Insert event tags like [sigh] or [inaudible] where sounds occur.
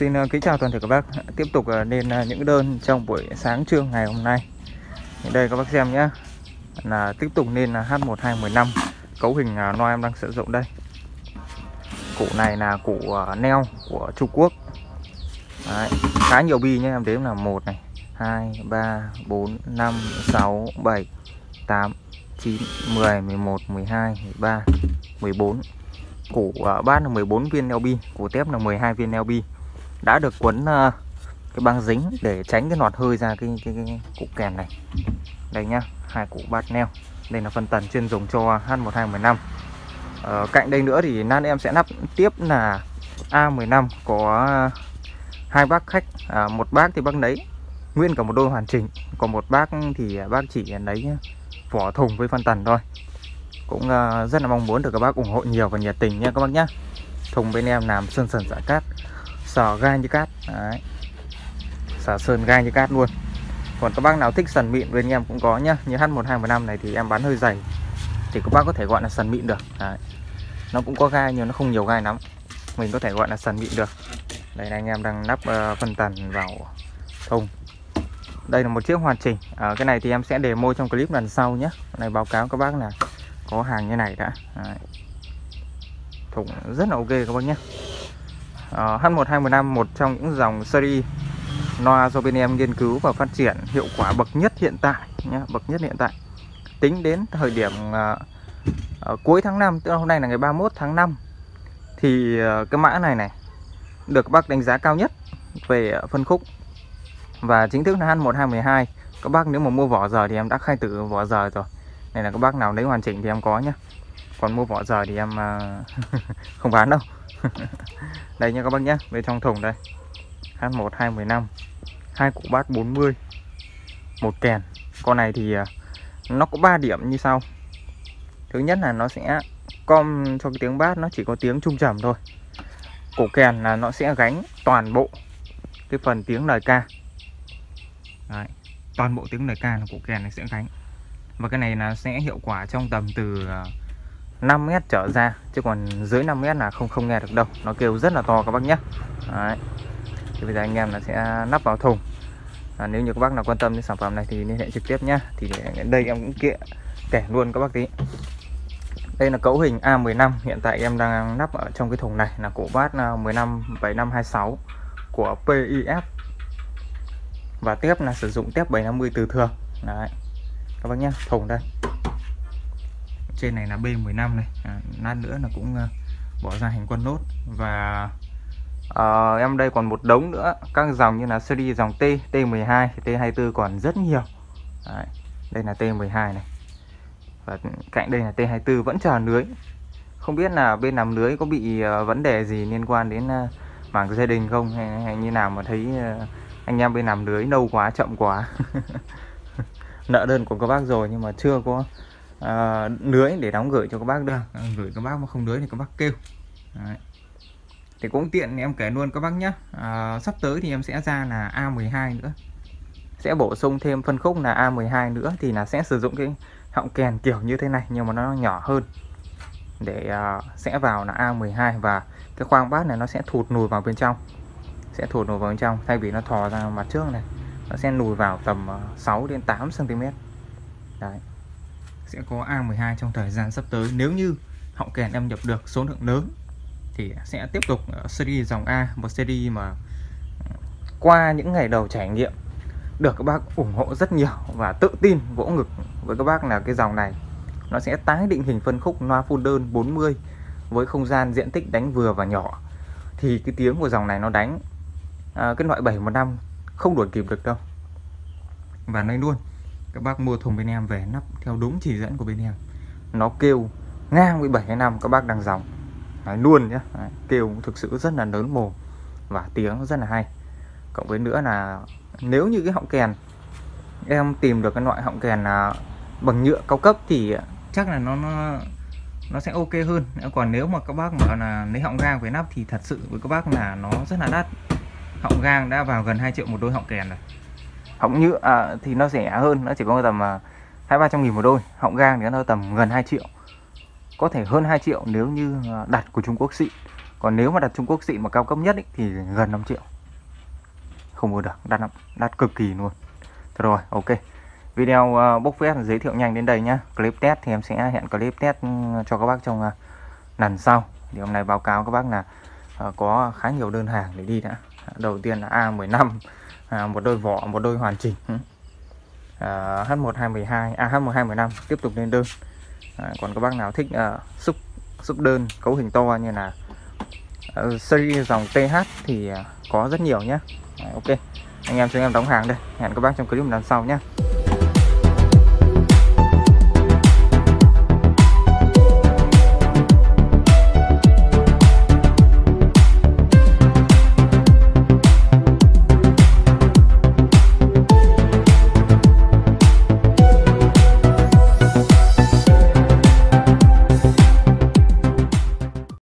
Xin ờ, kính chào toàn thể các bác. Tiếp tục ờ, lên ờ, những đơn trong buổi sáng trưa ngày hôm nay. Đây các bác xem nhé. Là Tiếp tục lên H1215 Cấu hình loa em đang sử dụng đây. Củ này là củ neo của Trung Quốc. Đấy, Khá nhiều bi nhé em đếm là 1 này. 2, 3, 4, 5, 6, 7, 8, 9, 10, 11, 12, 13, 14 Củ bát là 14 viên neo bi Củ tép là 12 viên neo bi đã được quấn uh, ờ, cái băng dính để tránh cái nọt hơi ra cái, cái, cái củ kèn này. Đây nhá hai củ bát neo. Đây là phần tần chuyên dùng cho H1215 ở ờ, cạnh đây nữa thì nan em sẽ lắp tiếp là A15 có hai bác khách. À, một bác thì bác lấy nguyên cả một đôi hoàn chỉnh. Còn một bác thì bác chỉ lấy vỏ thùng với phân tần thôi. Cũng uh, rất là mong muốn được các bác ủng hộ nhiều và nhiệt tình nha các bác nhé thùng bên em làm sơn sần giả cát sờ gai như cát. Đấy. sờ sơn gai như cát luôn. Còn các bác nào thích sần mịn bên em cũng có nhá. Như H1215 này thì em bán hơi dày. Thì các bác có thể gọi là sần mịn được. Đấy. nó cũng có gai nhưng nó không nhiều gai lắm. Mình có thể gọi là sần mịn được. Đây là anh em đang lắp uh, ờ, phân tần vào thùng. Đây là một chiếc hoàn chỉnh. À, cái này thì em sẽ demo trong clip lần sau nhé này báo cáo các bác là có hàng như này đã. Đấy. thùng rất là ok các bác nhé Ờ, uh, H1215 một trong những dòng series loa do bên em nghiên cứu và phát triển hiệu quả bậc nhất hiện tại nhé bậc nhất hiện tại. Tính đến thời điểm uh, uh, cuối tháng 5 tức là hôm nay là ngày 31 tháng 5 thì uh, cái mã này này được các bác đánh giá cao nhất về phân khúc. Và chính thức là H1212 các bác nếu mà mua vỏ giờ thì em đã khai tử vỏ giờ rồi. Này là các bác nào lấy hoàn chỉnh thì em có nhé còn mua vỏ rời thì em à, [laughs] không bán đâu. [laughs] Đây nha các bác nhé bên trong thùng đây. H1 215 hai củ bát 40 một kèn. Con này thì à, nó có 3 điểm như sau. Thứ nhất là nó sẽ com cho cái tiếng bát nó chỉ có tiếng trung trầm thôi. Cổ kèn là nó sẽ gánh toàn bộ cái phần tiếng lời ca. Đấy, toàn bộ tiếng lời ca là cổ kèn này sẽ gánh. Và cái này là sẽ hiệu quả trong tầm từ à, 5 mét trở ra chứ còn dưới 5 mét là không không nghe được đâu. Nó kêu rất là to các bác nhé. Đấy. thì bây giờ anh em là sẽ nắp vào thùng. À, nếu như các bác nào quan tâm đến sản phẩm này thì liên hệ trực tiếp nhá thì đây em cũng kệ kể luôn các bác tí. Đây là cấu hình A15 hiện tại em đang nắp ở trong cái thùng này là cổ bát à, 15 7526 của PIF và tiếp là sử dụng tép 750 từ thường. Đấy. Các bác nhé thùng đây trên này là B15 này. À, lát nữa là cũng uh, bỏ ra hành quân nốt. Và à, em đây còn một đống nữa. Các dòng như là series dòng T T12 T24 còn rất nhiều. Đấy, đây là T12 này. Và cạnh đây là T24 vẫn chờ lưới. Không biết là bên làm lưới có bị uh, vấn đề gì liên quan đến uh, mảng gia đình không? Hay, hay như nào mà thấy uh, anh em bên làm lưới lâu quá chậm quá? [laughs] Nợ đơn của các bác rồi nhưng mà chưa có à, lưới để đóng gửi cho các bác được. À, gửi các bác mà không lưới thì các bác kêu. Đấy. thì cũng tiện em kể luôn các bác nhé à, sắp tới thì em sẽ ra là A12 nữa. Sẽ bổ sung thêm phân khúc là A12 nữa thì là sẽ sử dụng cái họng kèn kiểu như thế này nhưng mà nó nhỏ hơn. Để uh, sẽ vào là A12 và cái khoang bát này nó sẽ thụt nùi vào bên trong. Sẽ thụt nùi vào bên trong thay vì nó thò ra mặt trước này. Nó sẽ nùi vào tầm à, 6 đến 8 cm đấy sẽ có A12 trong thời gian sắp tới. Nếu như họng kèn em nhập được số lượng lớn thì sẽ tiếp tục series dòng A một series mà ờ, qua những ngày đầu trải nghiệm được các bác ủng hộ rất nhiều và tự tin vỗ ngực với các bác là cái dòng này. Nó sẽ tái định hình phân khúc loa full đơn 40 với không gian diện tích đánh vừa và nhỏ. Thì cái tiếng của dòng này nó đánh à, cái loại 715 không đuổi kịp được đâu. Và nói luôn các bác mua thùng bên em về nắp theo đúng chỉ dẫn của bên em. Nó kêu ngang với 7 năm các bác đang dòng Đấy, luôn nhé Đấy, kêu thực sự rất là lớn mồm và tiếng rất là hay. Cộng với nữa là nếu như cái họng kèn em tìm được cái loại họng kèn là bằng nhựa cao cấp thì chắc là nó nó nó sẽ ok hơn. Còn nếu mà các bác mà là lấy họng gang với nắp thì thật sự với các bác là nó rất là đắt. Họng gang đã vào gần 2 triệu một đôi họng kèn rồi họng nhựa à, thì nó rẻ hơn nó chỉ có tầm à, hai ba trăm nghìn một đôi. Họng gang thì nó tầm gần 2 triệu. Có thể hơn 2 triệu nếu như à, đặt của Trung Quốc xịn còn nếu mà đặt Trung Quốc xịn mà cao cấp nhất ý, thì gần 5 triệu. Không mua được đắt lắm đắt cực kỳ luôn. Thôi rồi ok. Video uh, bốc phép giới thiệu nhanh đến đây nhá. Clip test thì em sẽ hẹn clip test ừ, cho các bác trong à, uh, lần sau. Thì hôm nay báo cáo các bác là uh, có khá nhiều đơn hàng để đi đã. Đầu tiên là A15 à, một đôi vỏ một đôi hoàn chỉnh. À, H1212 à H1215 tiếp tục lên đơn. À, còn các bác nào thích à, xúc xúc đơn cấu hình to như là uh, series dòng TH thì à, có rất nhiều nhé. À, ok. Anh em chúng em đóng hàng đây. Hẹn các bác trong clip lần sau nhé.